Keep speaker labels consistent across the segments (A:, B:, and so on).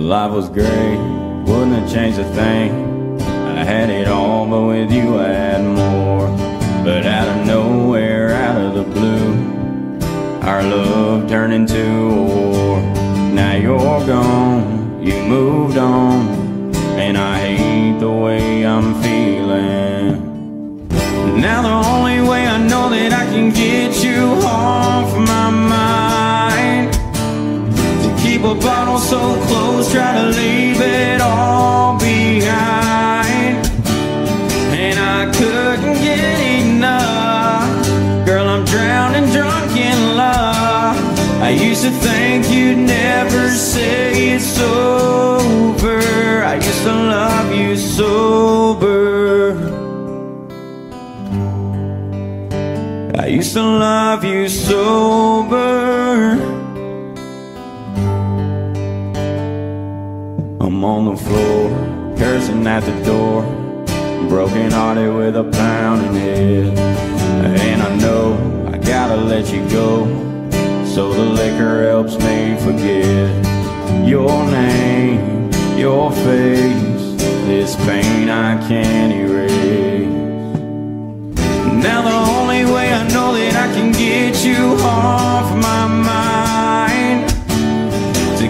A: Life was great, wouldn't have changed a thing. I had it all, but with you I had more. But out of nowhere, out of the blue, our love turned into a war. Now you're gone, you moved on, and I hate the way I'm feeling. Now the only way I know that I can get you off my mind To keep a bottle so close, try to leave it all behind. And I couldn't get enough. Girl, I'm drowning drunk in love. I used to think you'd never say it's over. I used to love you sober. I used to love you sober. I'm on the floor, cursing at the door, broken hearted with a pounding head. And I know I gotta let you go, so the liquor helps me forget your name, your face, this pain I can't erase. Now the only way I know that I can get you off my mind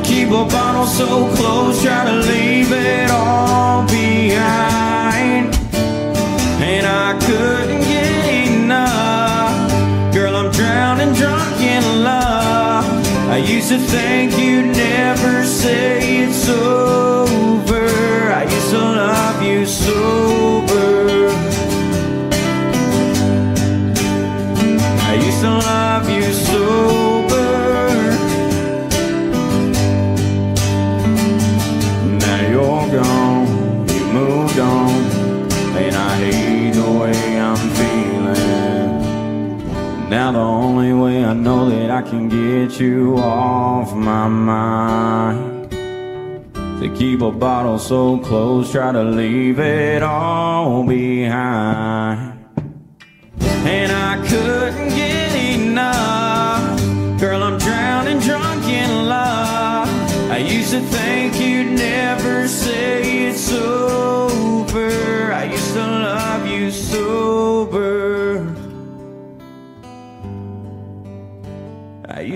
A: keep a bottle so close, try to leave it all behind. And I couldn't get enough. Girl, I'm drowning drunk in love. I used to think you'd never say it's over. I used to love you sober can get you off my mind. To keep a bottle so close, try to leave it all behind. And I couldn't get enough Girl, I'm drowning drunk in love I used to think you'd never say it's over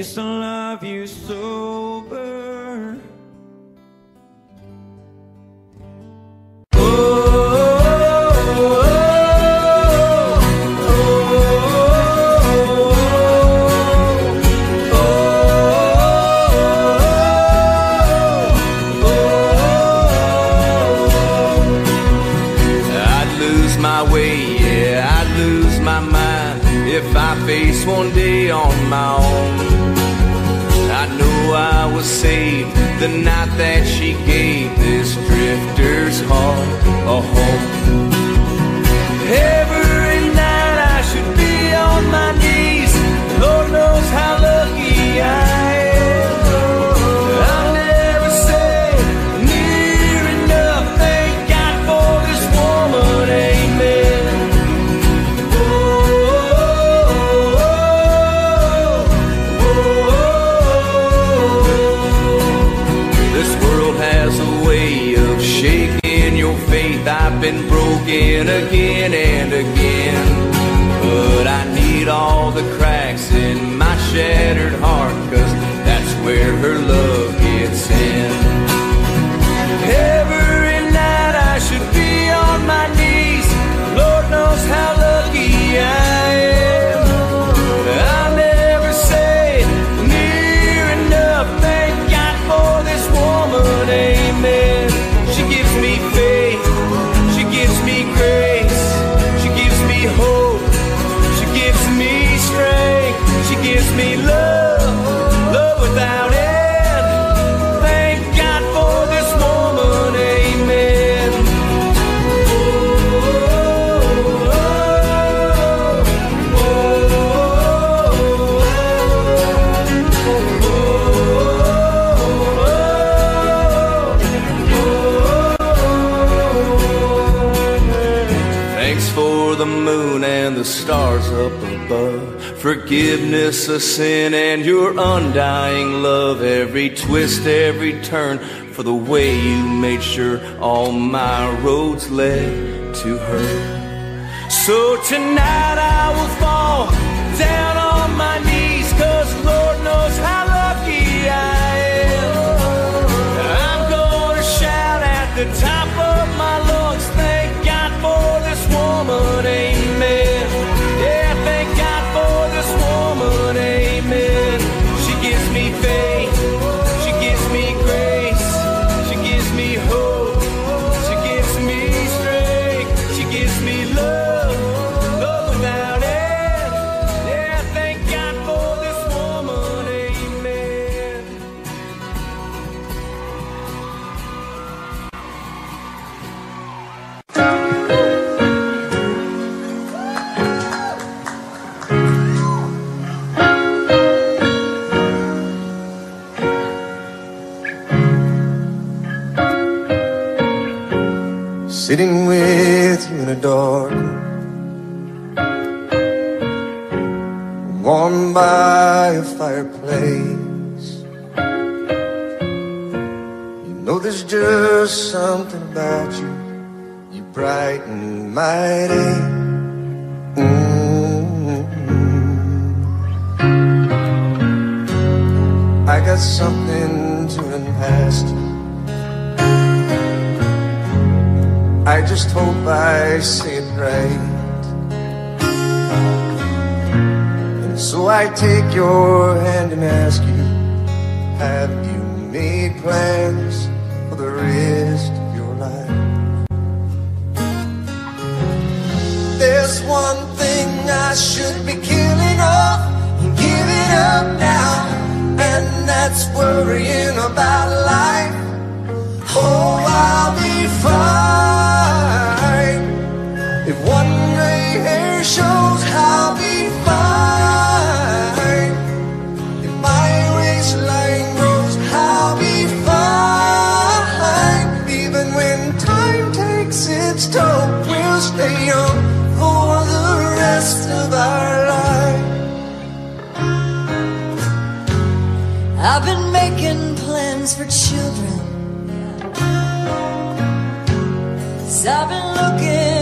A: used to love you sober
B: drifter's a home. Broken again and again. But I need all the cracks in my shattered heart, cause that's where her love gets in. Forgiveness of sin and your undying love, every twist, every turn, for the way you made sure all my roads led to her. So tonight I will fall down on my knees, cause Lord knows how lucky I am. I'm gonna shout at the top of my lungs, thank God for this woman,
C: Sitting with you in a dark room, warmed by a fireplace. You know there's just something about you, you brighten my day. Mm. I got something to past I just hope I say it right. And so I take your hand and ask you, have you made plans for the rest of your life? There's one thing I should be killing off and giving up now, and that's worrying about life. Oh, I'll be fine. If one gray hair shows, I'll be fine. If my waistline grows, I'll be fine. Even when time takes its toll, we'll stay young for the rest of our life.
D: I've been making plans for children. i I've been looking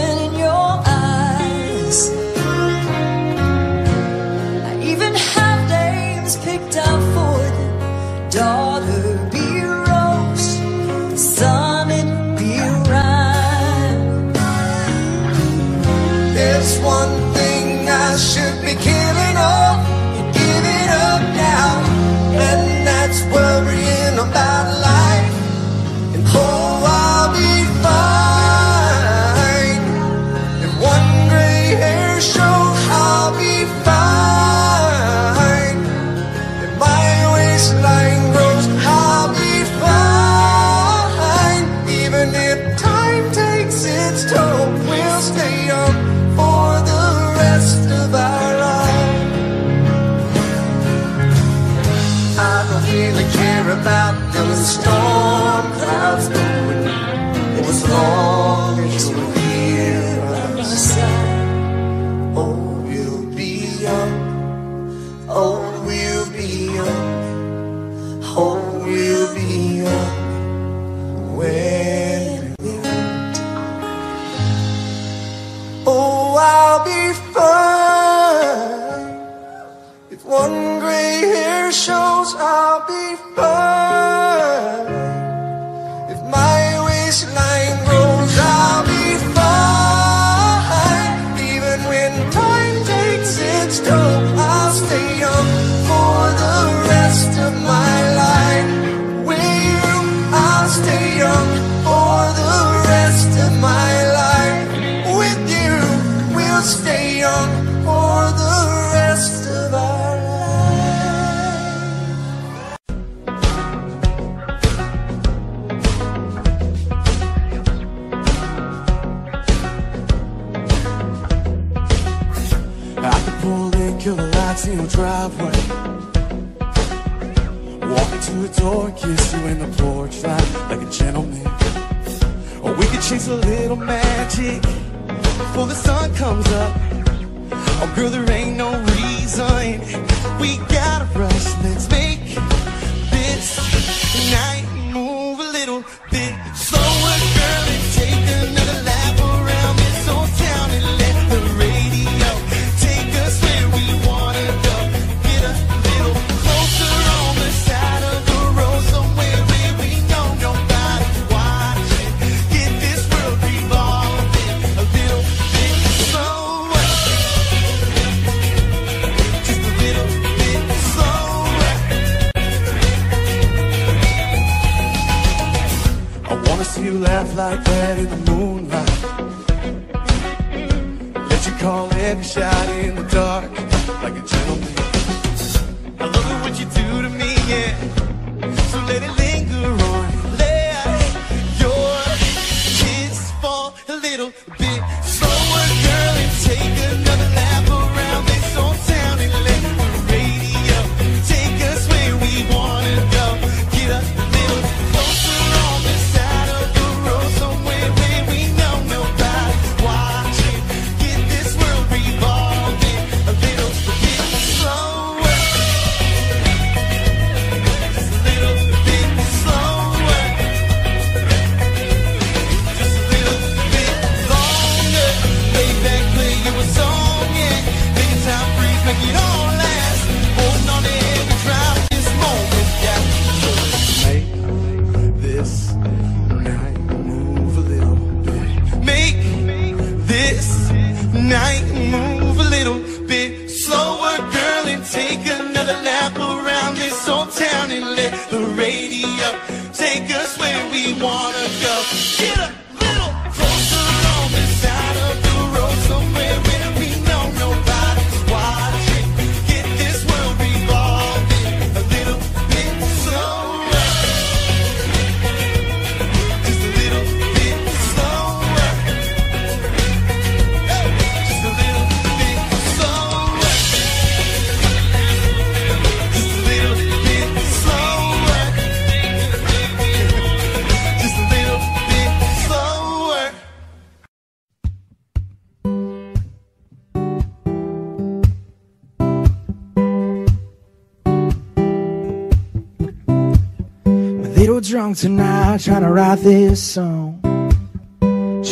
E: drunk tonight, trying to write this song.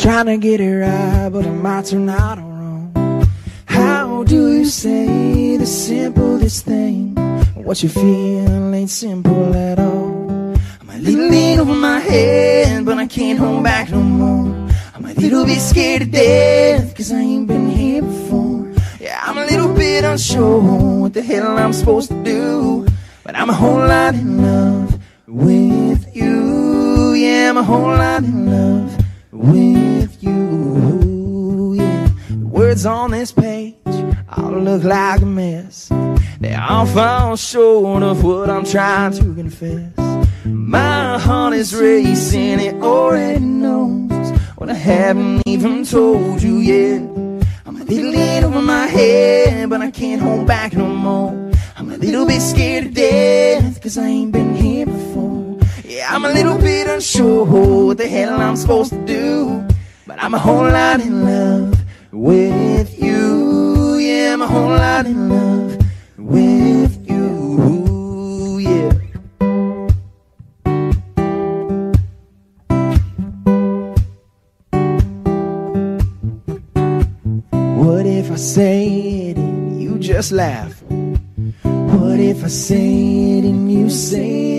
E: Trying to get it right, but I might turn out wrong. How do you say the simplest thing? What you feel ain't simple at all. I'm a little in over my head, but I can't hold back no more. I'm a little bit scared to death, cause I ain't been here before. Yeah, I'm a little bit unsure what the hell I'm supposed to do. But I'm a whole lot in love with you. Yeah, I'm a whole lot in love with you. Yeah, the words on this page all look like a mess. They all fall short of what I'm trying to confess. My heart is racing, it already knows what I haven't even told you yet. I'm a little in over my head, but I can't hold back no more. I'm a little bit scared to death, cause I ain't been here before. Yeah, I'm a little bit unsure what the hell I'm supposed to do. But I'm a whole lot in love with you. Yeah, I'm a whole lot in love with you. Yeah. What if I say it and you just laugh? What if I say it and you say it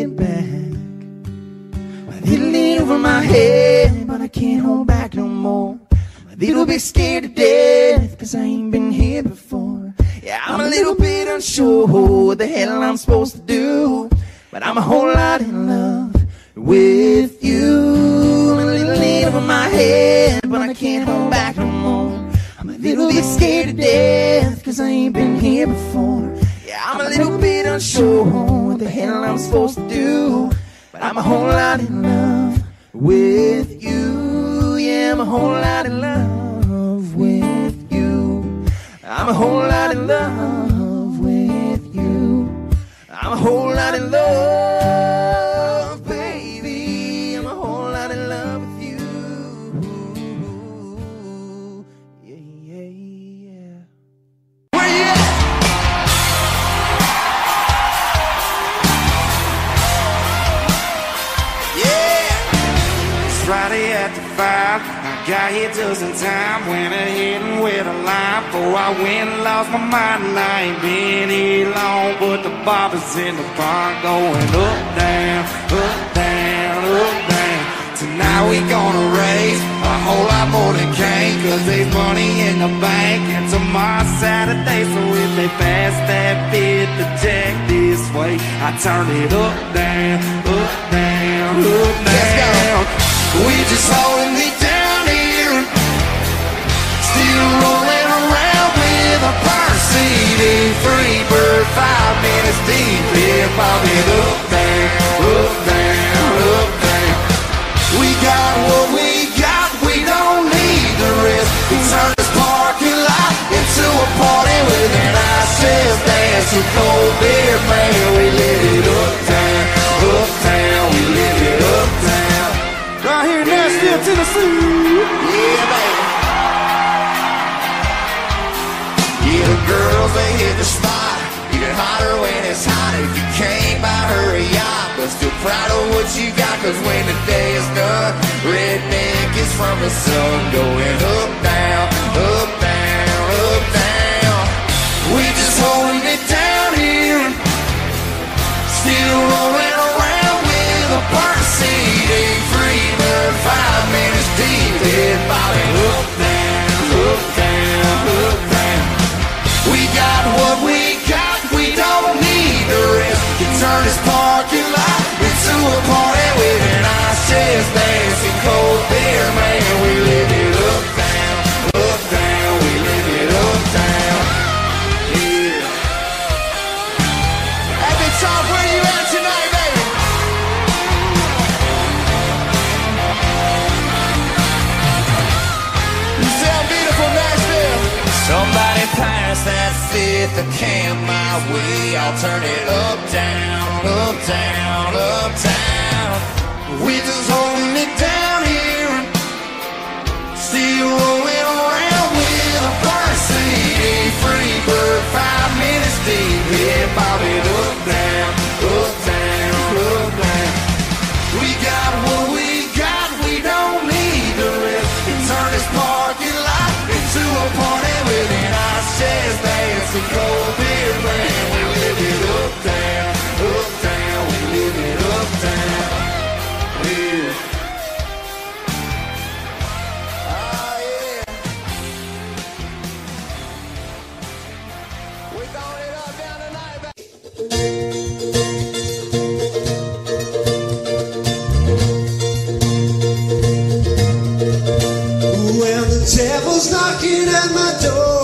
E: over my head, but I can't hold back no more. I'm a little bit scared to death, cause I ain't been here before. Yeah, I'm a little bit unsure what the hell I'm supposed to do. But I'm a whole lot in love with you. I'm a little in over my head, but I can't hold back no more. I'm a little bit scared to death, cause I ain't been here before. Yeah, I'm a little bit unsure what the hell I'm supposed to do. But I'm a whole lot in love with you. Yeah, I'm a whole lot in love with you. I'm a whole lot in love with you. I'm a whole lot in love,
F: got here just in time. Went ahead and wet a line before I went and lost my mind. And I ain't been here long, but the bobbers in the pond going up, down, up, down, up, down. Tonight we gonna raise a whole lot more than cane Cause there's money in the bank And tomorrow's Saturday So if they pass that bid the jack this way I turn it up, down, up, down, up, down We just holding it CD Free bird, five minutes deep Yeah, bobbing up, down, up, down, up, down we got what we got, we don't need the rest. We turn this parking lot into a party with an ice dance with cold beer, man. We live it uptown, uptown, we live it uptown. Right here in Nashville, Tennessee. Yeah, you can't buy her a yacht. But still proud of what you got, cause when the day is done, redneck is from the sun going up, down, up, down, up, down. We just holding it down here. Still rolling around with a burnt CD. Free bird, five minutes deep. This that can my way. I'll turn it up, down, up, down, up, down. We just holding it down here. Still rolling around with a burn CD. Free bird, five minutes deep. Yeah, bob it up, down, man. We live it up, down, up, down. We live it up, down. Yeah. Yeah. We throwing it up down tonight.
D: When the devil's knocking at my door,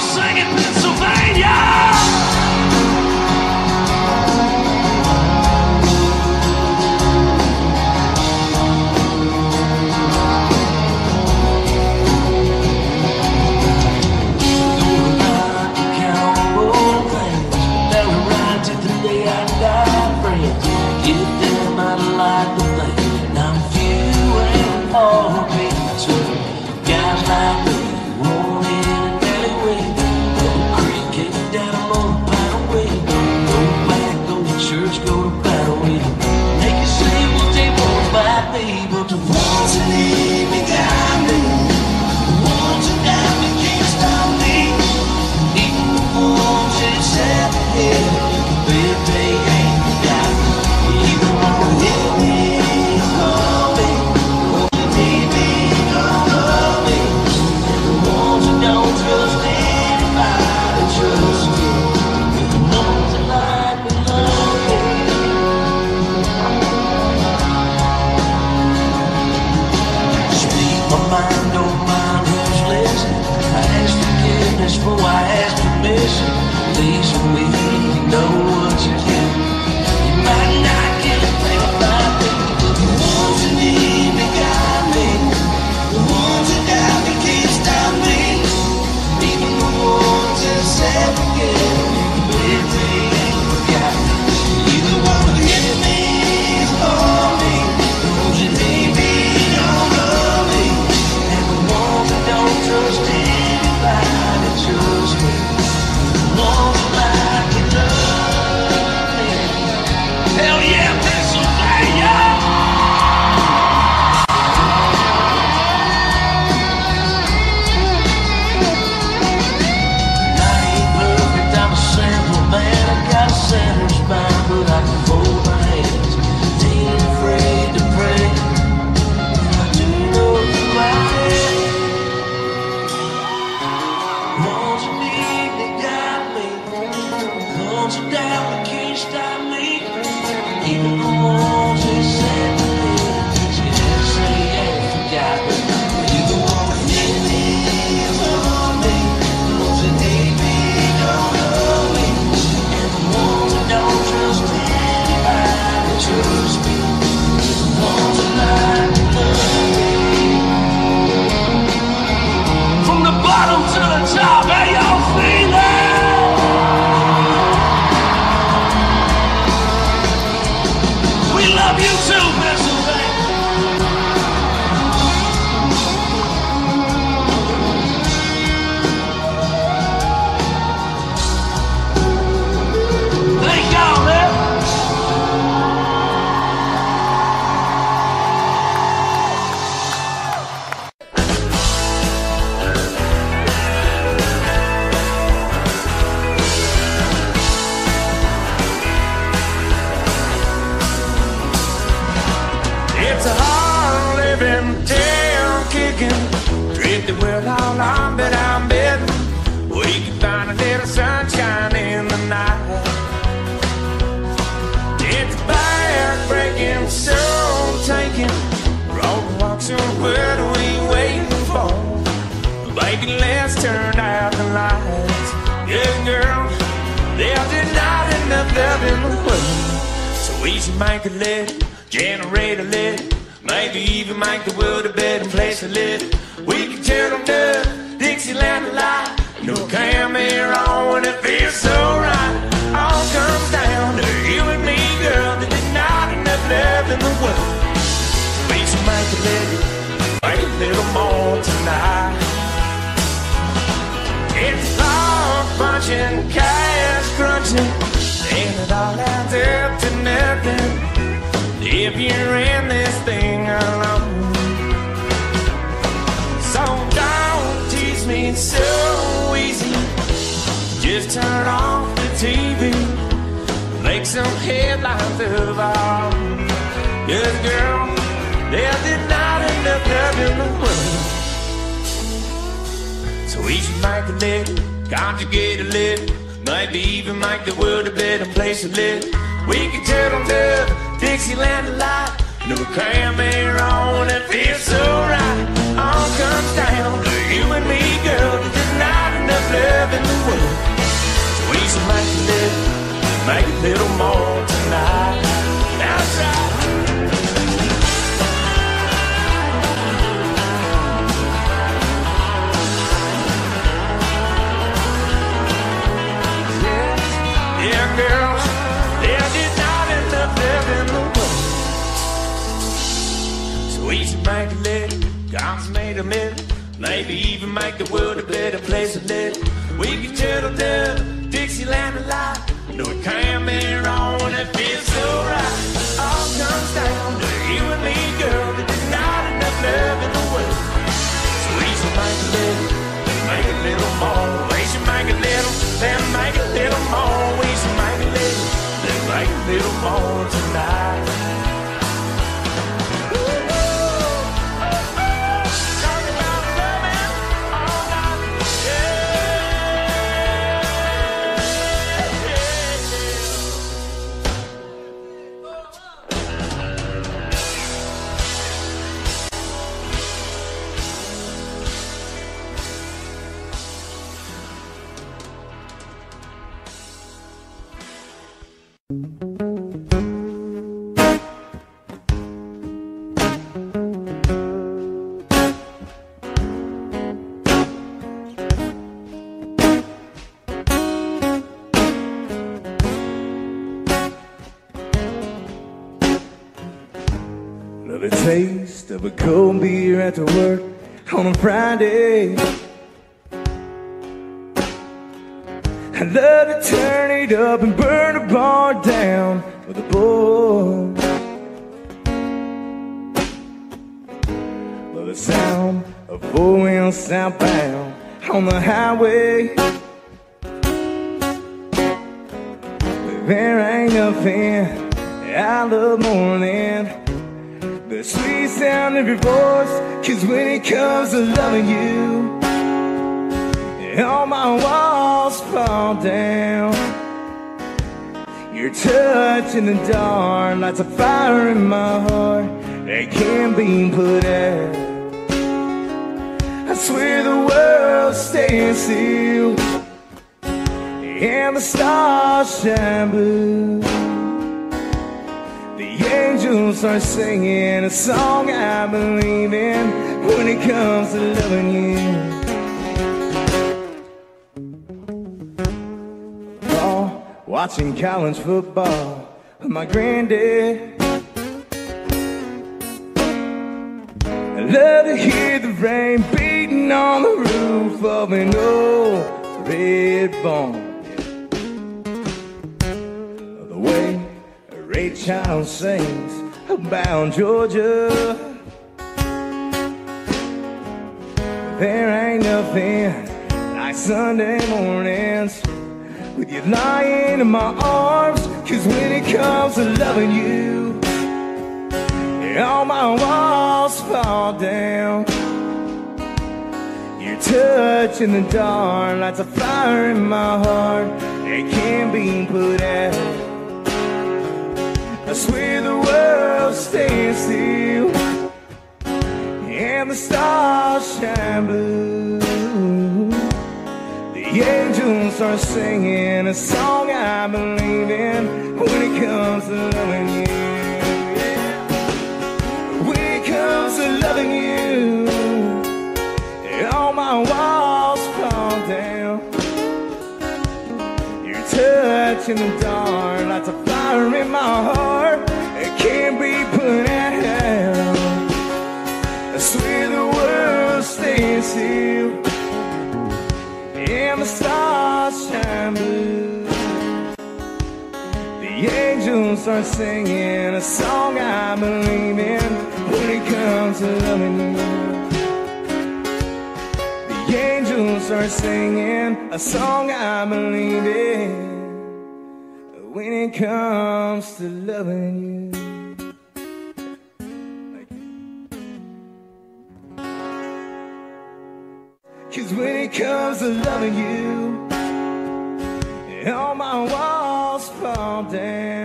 G: singing
H: Pennsylvania!
I: It all adds up to nothing if you're in this thing alone. So don't tease me so easy. Just turn off the TV, make some headlines of our. Yes, girl, there's not enough love in the world. So we should make a little, conjugate a little, maybe even make the world a better place to live. We can turn on the Dixieland light, no camera on, it feels so right. All comes down to you and me, girl. There's not enough love in the world. So we should make a little, make a little more tonight. That's right. Yeah, girls, there's just not enough love in the world. So we should make a little, a maybe even make the world a better place. We can turtle the Dixieland alive, no camera on, it feels so right. All comes down to you and me, girl, there's not enough love in the world. So make a little, make a little more. Make a little, then make a little more. A little more tonight.
J: Beer after work on a Friday. I love to turn it up and burn a bar down with a bull. Love the sound of four wheels southbound on the highway. There ain't nothing I love more than the sweet sound of your voice. Cause when it comes to loving you, all my walls fall down. Your touch in the dark lights a fire in my heart that can't be put out. I swear the world stands still and the stars shine blue. Angels are singing a song I believe in when it comes to loving you. Oh, watching college football with my granddad. I love to hear the rain beating on the roof of an old red barn. Ray Charles sings about Georgia. There ain't nothing like Sunday mornings with you lying in my arms. Cause when it comes to loving you, all my walls fall down. Your touch in the dark lights a fire in my heart. It can't be put out. I swear the world stands still and the stars shine blue. The angels are singing a song I believe in when it comes to loving you. When it comes to loving you, all my walls fall down. Your touch in the dark lights a fire in my heart. Angels are singing a song I believe in when it comes to loving you. The angels are singing a song I believe in when it comes to loving you. Cause when it comes to loving you, all my walls fall down.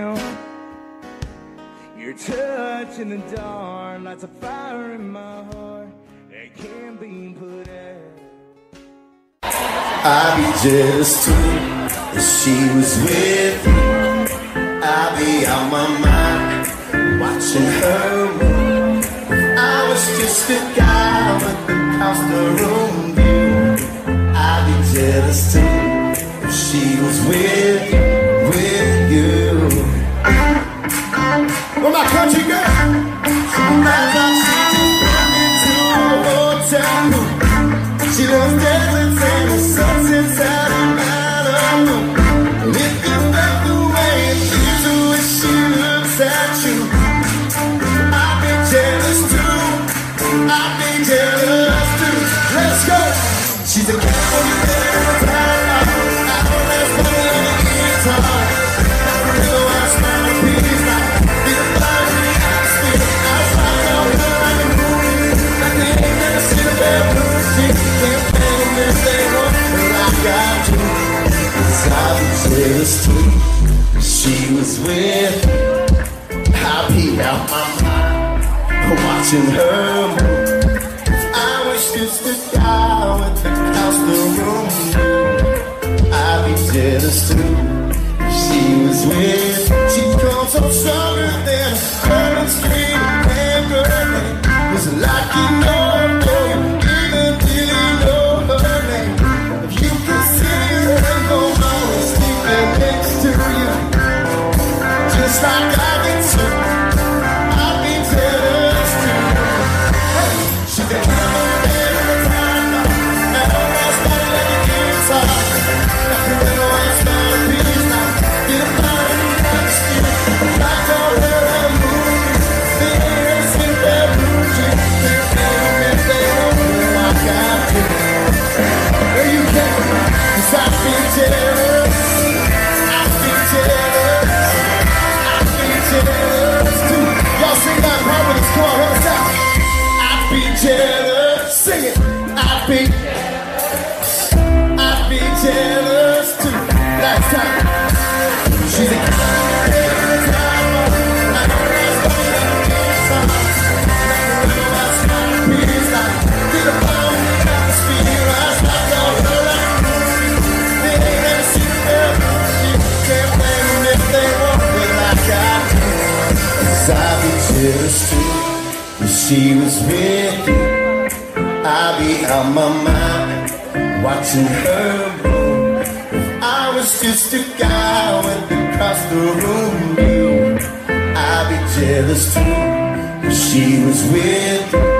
J: Touch in the dark lights a fire in my heart that can't be put out.
K: I'd be jealous too if she was with me. I'd be on my mind watching her move. I was just a guy with across the room view. I'd be jealous too if she was with you, She was with. I'd be out my mind watching her move. I was just a guy with the house the room. I'd be jealous too. She was with. She comes so stronger than current street and burning. It's like you know like jealous. Sing. I'd be. I'd be jealous too. Last time. She's a. I'd be jealous too she was with you. I'd be on my mind watching her move. I was just a guy with across the room I'd be jealous too if she was with with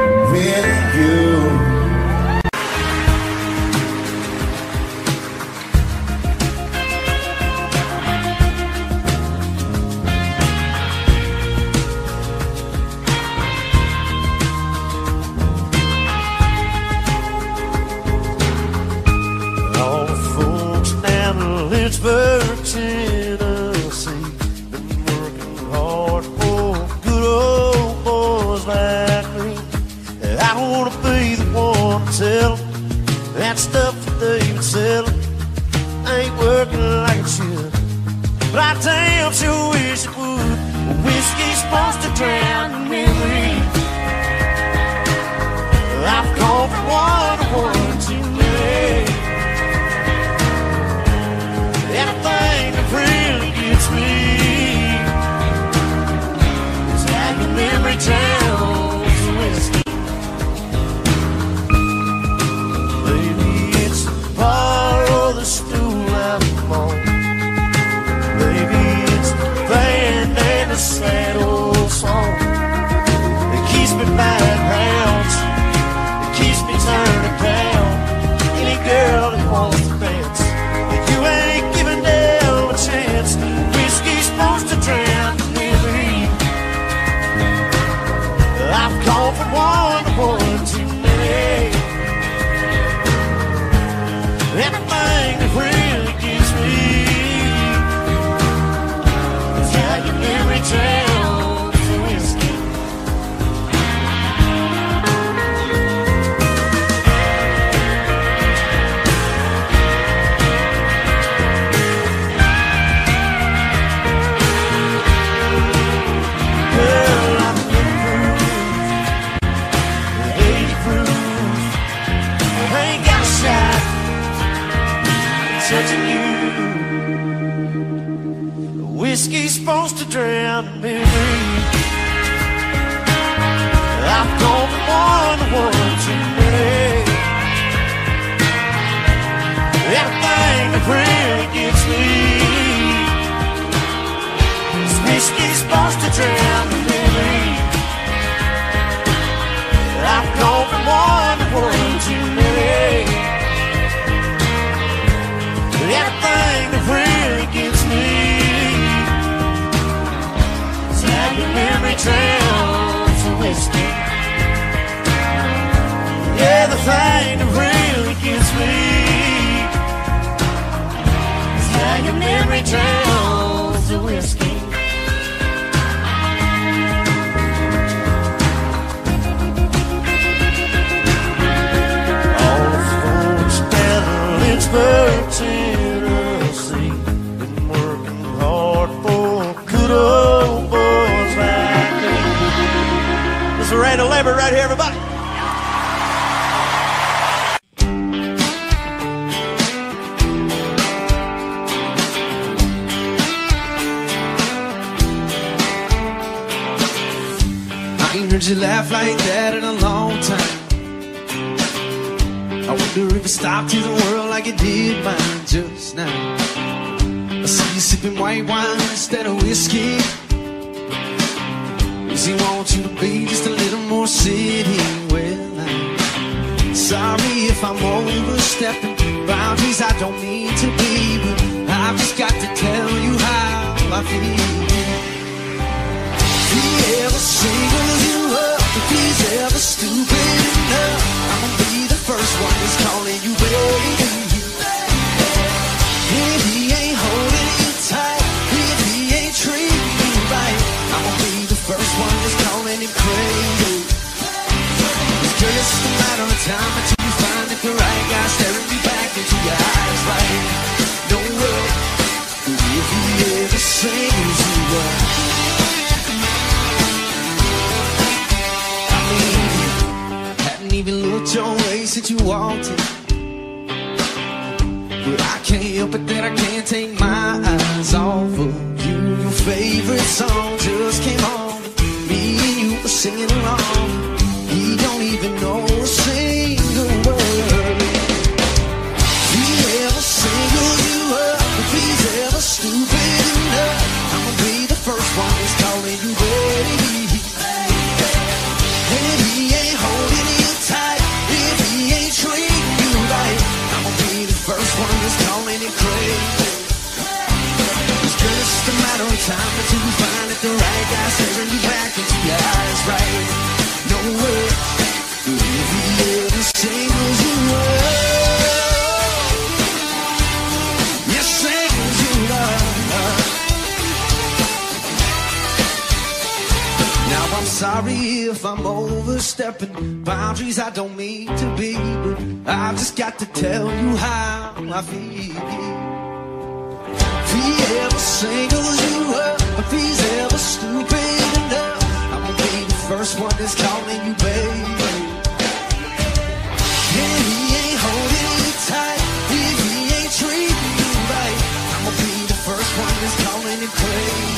D: heard you laugh like that in a long time. I wonder if it stopped to the world like it did mine just now. I see you sipping white wine instead of whiskey. Does he want you to be just a little more city? Well, I'm sorry if I'm overstepping boundaries I don't need to be, but I've just got to tell you how I feel. If he ever if he's ever stupid enough, I'ma be the first one that's calling you baby. If he ain't holding you tight, if he ain't treating you right, I'ma be the first one calling him crazy. It's just a matter of time until you find that the right guy staring you back into your eyes, right? No worry, if he ever singles way since you walked in. But I can't help it that I can't take my eyes off of you. Your favorite song just came on. Me and you were singing along. He don't even know a single if I'm overstepping boundaries I don't mean to be. But I just got to tell you how I feel. Ever singles you up, if he's ever stupid enough, I'm gonna be the first one that's calling you baby. If he ain't holding tight, he ain't treating you right, I'm gonna be the first one that's calling you crazy.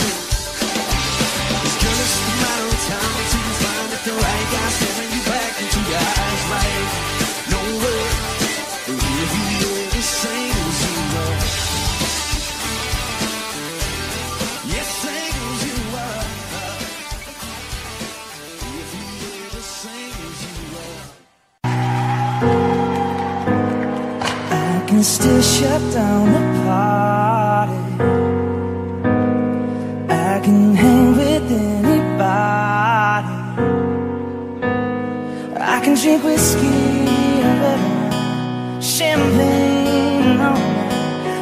J: Can shut down the party. I can hang with anybody. I can drink whiskey champagne on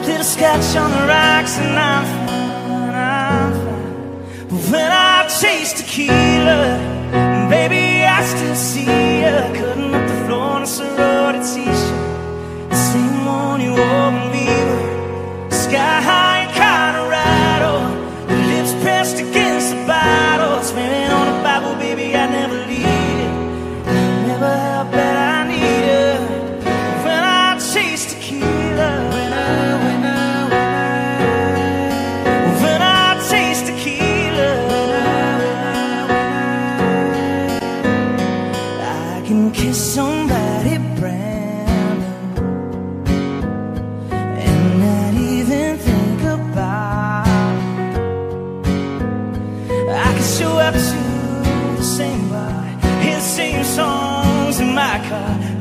J: little scotch on the rocks, and I'm fine, I'm fine. But when I taste tequila, baby, I still see you cutting up the floor in a sorority one you we sky high car.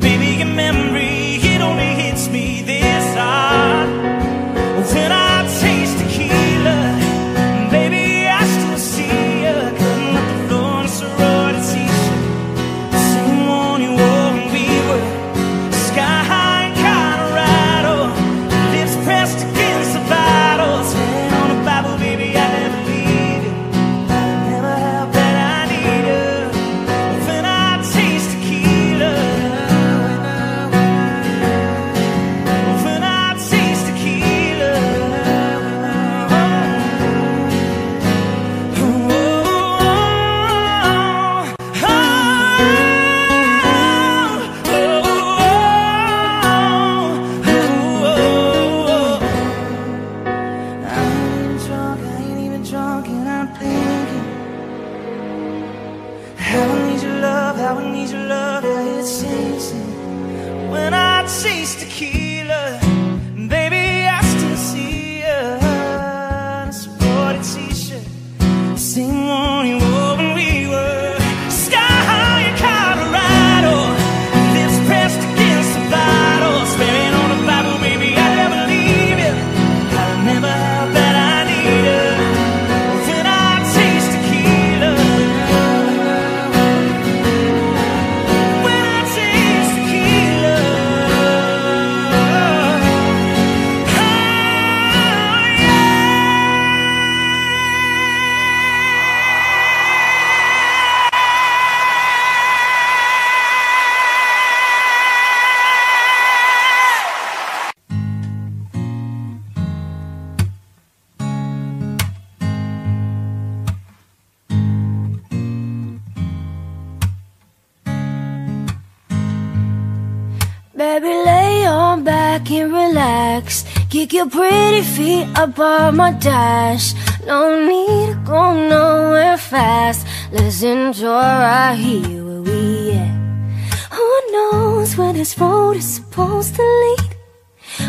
L: Baby, lay on back and relax. Kick your pretty feet up on my dash. No need to go nowhere fast. Let's enjoy right here where we at. Who knows where this road is supposed to lead?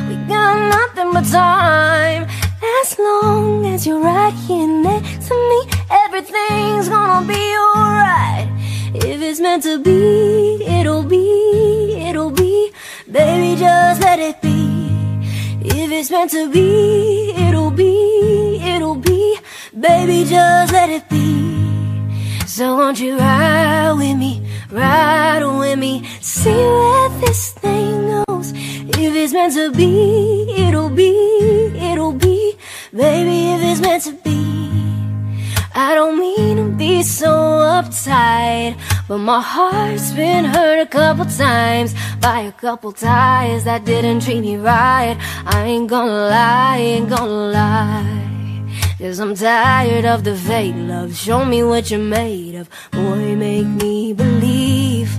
L: We got nothing but time. As long as you're right here next to me, everything's gonna be alright. If it's meant to be, it'll be, it'll be. Baby, just let it be. If it's meant to be, it'll be, it'll be. Baby, just let it be. So won't you ride with me, ride with me, see where this thing goes. If it's meant to be, it'll be, it'll be. Baby, if it's meant to be. I don't mean to be so uptight, But my heart's been hurt a couple times by a couple ties that didn't treat me right. I ain't gonna lie, ain't gonna lie. Cause I'm tired of the fake love. Show me what you're made of. Boy, make me believe.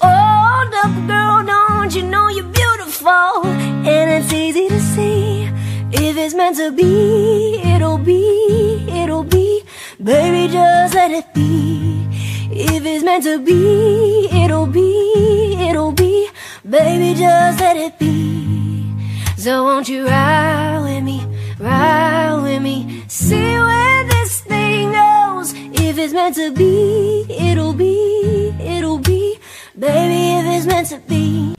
L: Hold up, girl, don't you know you're beautiful? And it's easy to see. If it's meant to be, it'll be, it'll be. Baby, just let it be. If it's meant to be, it'll be, it'll be. Baby, just let it be. So won't you ride with me, ride with me, see where this thing goes. If it's meant to be, it'll be, it'll be. Baby, if it's meant to be,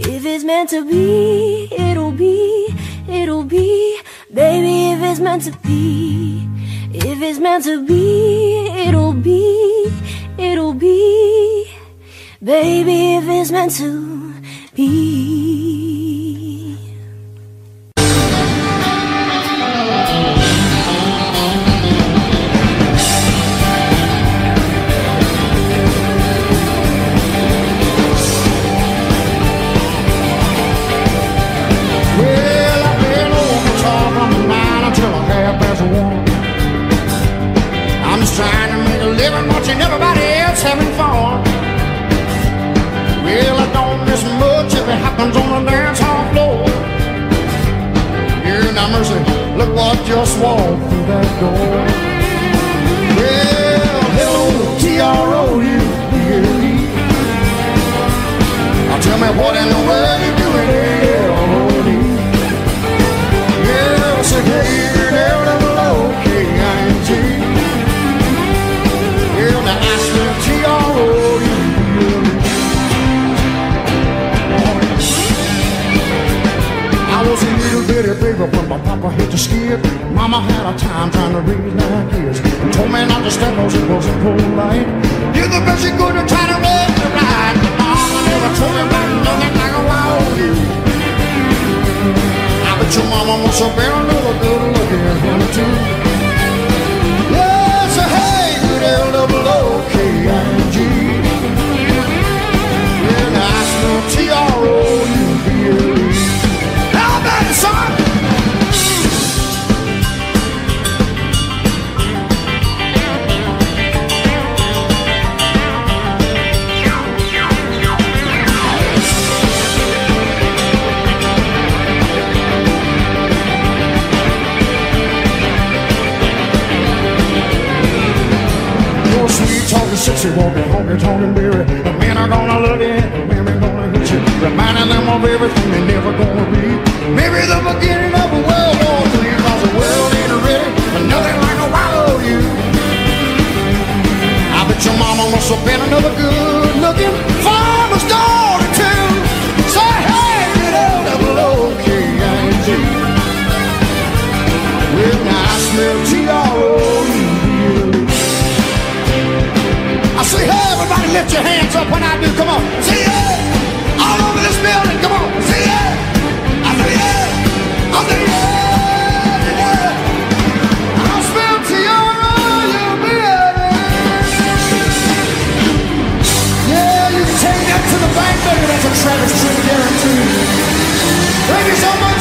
L: if it's meant to be, it'll be, it'll be. Baby, if it's meant to be, if it's meant to be, it'll be, it'll be. Baby, if it's meant to be.
M: Happens on the dance hall floor. Yeah, now mercy, look what just walked through that door. Well, hello, T-R-O-U-B-L-E. Now tell me what in the world my papa hit. Mama had a time trying to raise nine kids. Told me not to step cause it wasn't polite. Did the best she could to try to raise me right. Mama never told me about nothing like a wild you. I bet your mama must have been a little good looking one. Yeah, You're sweet talking, sexy walking, honky tonkin' berry. The men are gonna love you, the women gonna hit you, reminding them of everything they never gonna be. Maybe the beginning of a world war three, cause the world ain't ready for nothing like a wild you. I bet your mama must have been another good looking farmer's daughter too. Say hey, get out double O-K-I-N-G. Well, now I smell T-R-O-U-B-L-E. Lift your hands up when I do. Come on. See yeah. All over this building. Come on. Say yeah. I say yeah. I say yeah. yeah. I smell T-R-O-U-B-L-E. Yeah, you take that to the bank, baby. That's a Travis Tritt guarantee. Thank you so much.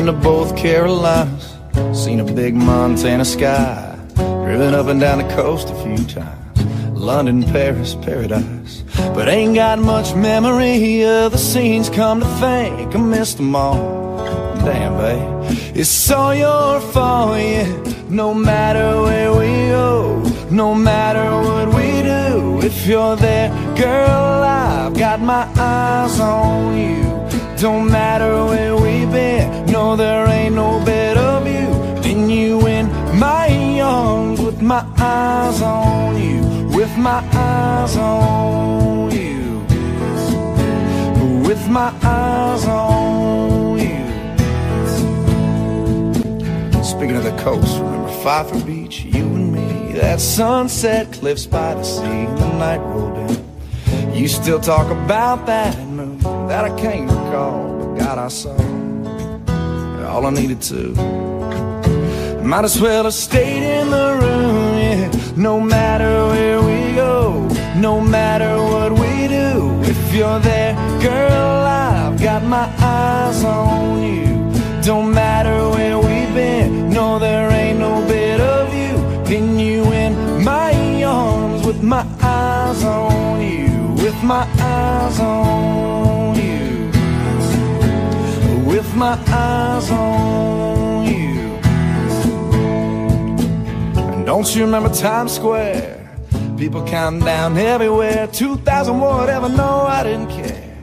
B: Been to both Carolinas, seen a big Montana sky, driven up and down the coast a few times. London, Paris, paradise. But ain't got much memory of the scenes, come to think I missed them all. Damn, babe, it's all your fault, yeah. No matter where we go, no matter what we do, if you're there, girl, I've got my eyes on you. Don't matter where we've been, no, there ain't no better view than you in my arms with my eyes on you, with my eyes on you, with my eyes on you. Speaking of the coast, remember Pfeiffer Beach, you and me, that sunset cliffs by the sea, the night rolled in. You still talk about that moon that I can't recall, but God, I saw all I needed to. Might as well have stayed in the room, yeah. No matter where we go, no matter what we do. If you're there, girl, I've got my eyes on you. Don't matter where we've been, no, there ain't no bit of you. Pin you in my arms with my eyes on you, with my eyes on you, with my eyes on you. And don't you remember Times Square? People counting down everywhere, 2,000 whatever, no, I didn't care.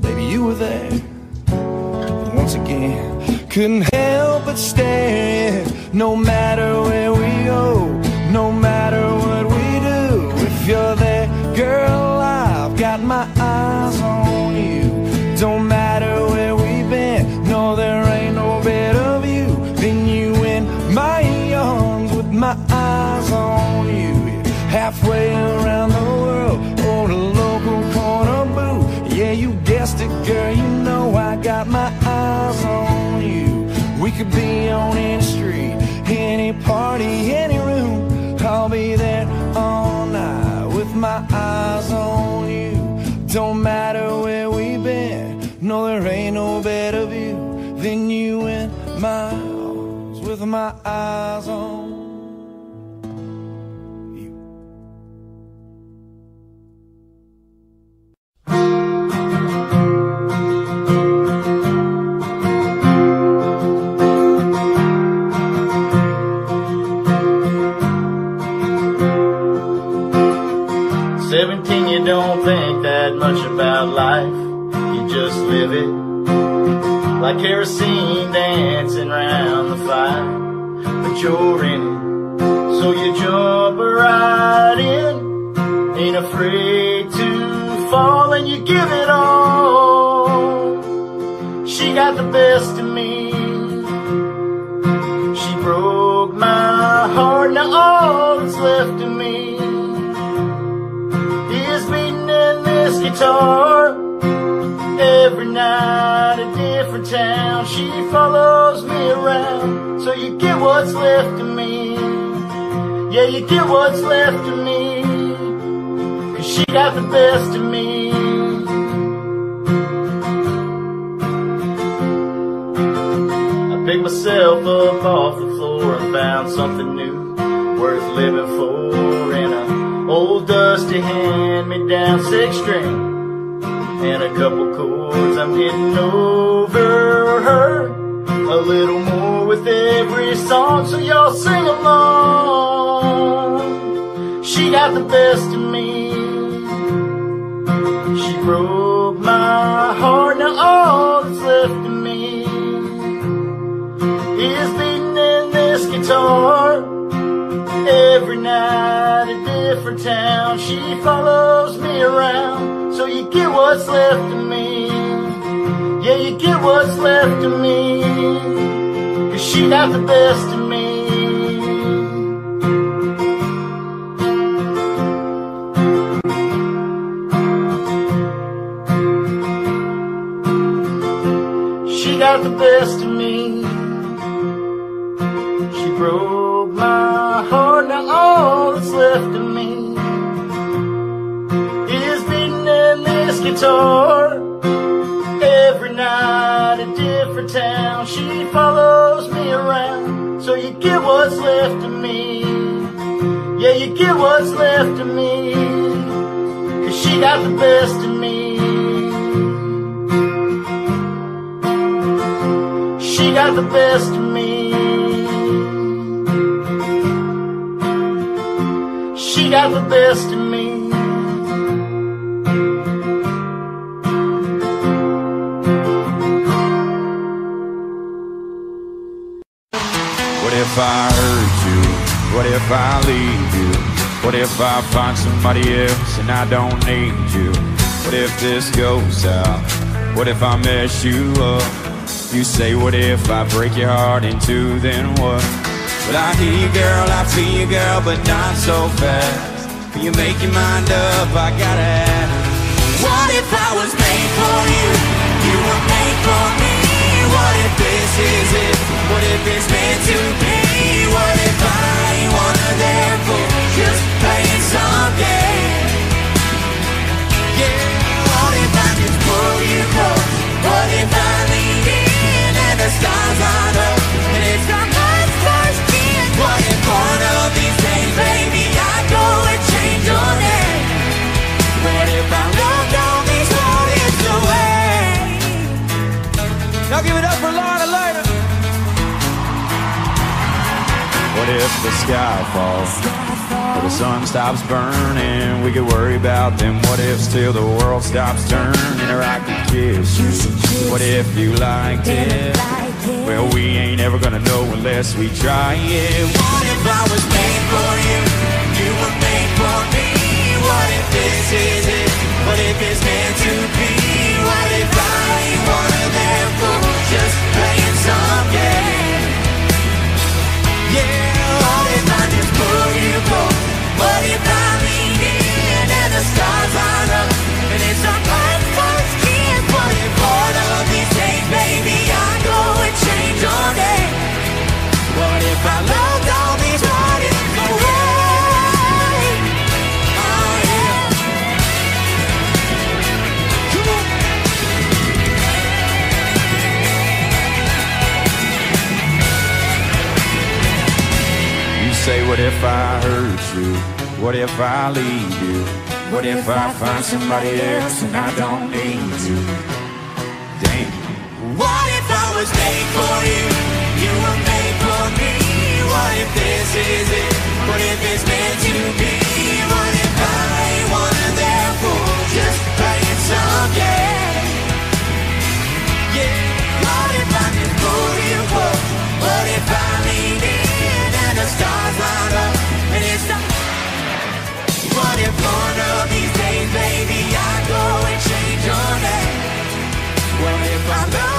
B: baby, you were there. Once again, couldn't help but stare. No matter where we go, no matter what we do, if you're there, girl, I've got my eyes on you. Don't on you. Halfway around the world, or the local corner booth. Yeah, you guessed it, girl, you know I got my eyes on you. We could be on any street, any party, any room. I'll be there all night with my eyes on you. Don't matter where we've been, no, there ain't no better view than you my arms with my eyes on
N: Seventeen, you don't think that much about life. You just live it. Like kerosene dancing round the fire. But you're in it. So you jump right in. Ain't afraid to fall and you give it all. She got the best of me. She broke my heart. Now all that's left guitar. Every night a different town she follows me around. So you get what's left of me. Yeah you get what's left of me. Cause she got the best of me. I picked myself up off the floor and found something new worth living for. In a old dusty hand-me-down six string and a couple chords I'm getting over her. A little more with every song so y'all sing along. She got the best of me. She broke my heart now all that's left of me is beating in this guitar Every night a different town. She follows me around So you get what's left of me. Yeah, you get what's left of me. Cause she got the best of me. She got the best of me guitar. Every night a different town, she follows me around. So you get what's left of me, yeah, you get what's left of me, cause she got the best of me. She got the best of me. She got the best of me.
A: If I hurt you? What if I leave you? What if I find somebody else and I don't need you? What if this goes out? What if I mess you up? You say, what if I break your heart in two, then what? Well, I hear you, girl, I feel you, girl, but not so fast. Can you make your mind up? I gotta ask.
F: What if I was made for you? You were made for me. What if this is it? What if it's meant to be? What if I ain't one of them just playing some game? Yeah, what if I just pull you close? What if I lean in and the stars line up and? What if one of these days, baby, I go and change your name? What if I these away?
A: Now give it up for Lorna if the sky falls? Or the sun stops burning? We could worry about them. What if still the world stops turning? Or I could kiss you. What if you liked it? Well, we ain't ever gonna know unless we try it.
F: What if I was made for you? You were made for me. What if this is it? What if I leave you? What if I find somebody else and I don't need you? Damn. What if I was made for you? You were made for me. What if this is it? What if it's meant to be? What if I ain't one of them fools just playing some
A: game? Yeah. What if I can pull you close? What if I lean in and the stars
F: line up? one of these days, baby, I go and change your name. If I